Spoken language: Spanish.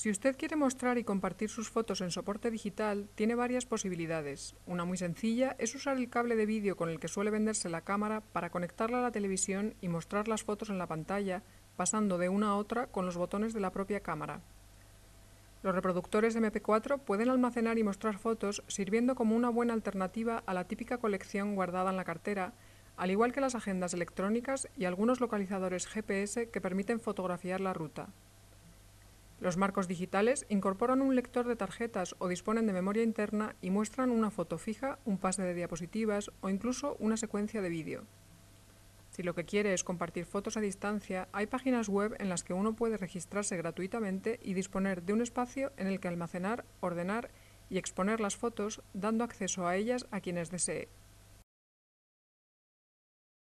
Si usted quiere mostrar y compartir sus fotos en soporte digital, tiene varias posibilidades. Una muy sencilla es usar el cable de vídeo con el que suele venderse la cámara para conectarla a la televisión y mostrar las fotos en la pantalla, pasando de una a otra con los botones de la propia cámara. Los reproductores MP4 pueden almacenar y mostrar fotos sirviendo como una buena alternativa a la típica colección guardada en la cartera, al igual que las agendas electrónicas y algunos localizadores GPS que permiten fotografiar la ruta. Los marcos digitales incorporan un lector de tarjetas o disponen de memoria interna y muestran una foto fija, un pase de diapositivas o incluso una secuencia de vídeo. Si lo que quiere es compartir fotos a distancia, hay páginas web en las que uno puede registrarse gratuitamente y disponer de un espacio en el que almacenar, ordenar y exponer las fotos, dando acceso a ellas a quienes desee.